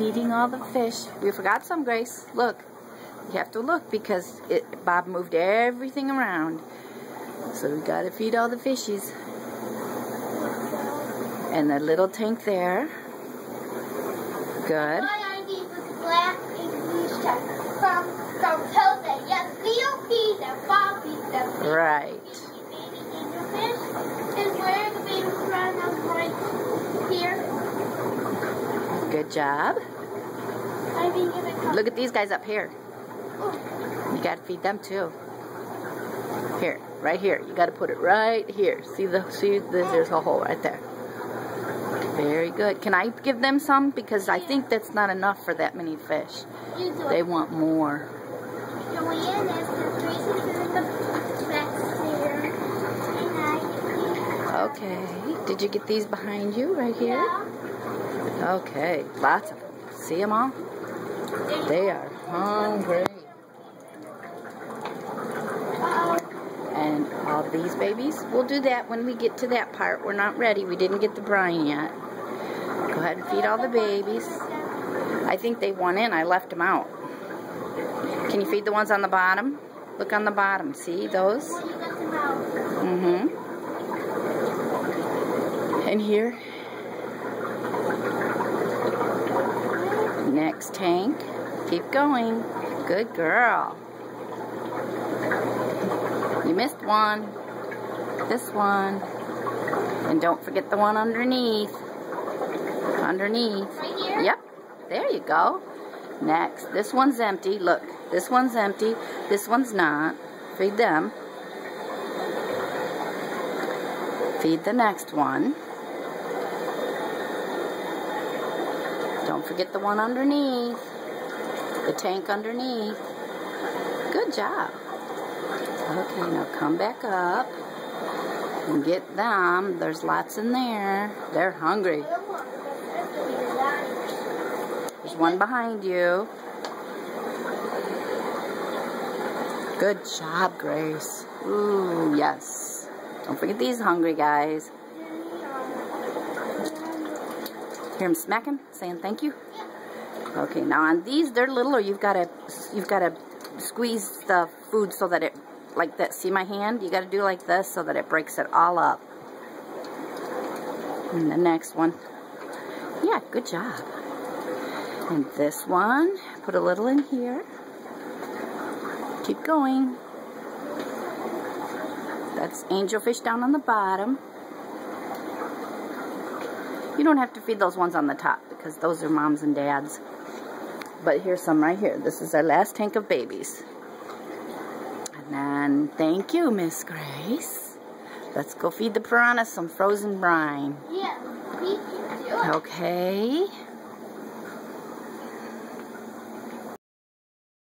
feeding all the fish. We forgot some, Grace. Look. You have to look because it, Bob moved everything around. So we gotta feed all the fishies. And the little tank there. Good. Right. Good job. Look at these guys up here. You gotta feed them too. Here, right here. You gotta put it right here. See the see there's a hole right there. Very good. Can I give them some? Because I think that's not enough for that many fish. They want more. Okay. Did you get these behind you right here? Okay. Lots of them. See them all? They are hungry. And all these babies, we'll do that when we get to that part. We're not ready. We didn't get the brine yet. Go ahead and feed all the babies. I think they went in. I left them out. Can you feed the ones on the bottom? Look on the bottom. See those? Mm-hmm. And here. Next tank. Keep going. Good girl. You missed one. This one. And don't forget the one underneath. Underneath. Right yep. There you go. Next. This one's empty. Look. This one's empty. This one's not. Feed them. Feed the next one. Don't forget the one underneath. The tank underneath. Good job. Okay, now come back up and get them. There's lots in there. They're hungry. There's one behind you. Good job, Grace. Ooh, yes. Don't forget these hungry guys. Hear them smacking, saying thank you. Okay, now on these, they're littler. You've got to, you've got to squeeze the food so that it, like that. See my hand? You got to do like this so that it breaks it all up. And the next one. Yeah, good job. And this one, put a little in here. Keep going. That's angelfish down on the bottom. You don't have to feed those ones on the top because those are moms and dads. But here's some right here. This is our last tank of babies. And then, thank you, Miss Grace. Let's go feed the piranhas some frozen brine. Yeah, Okay.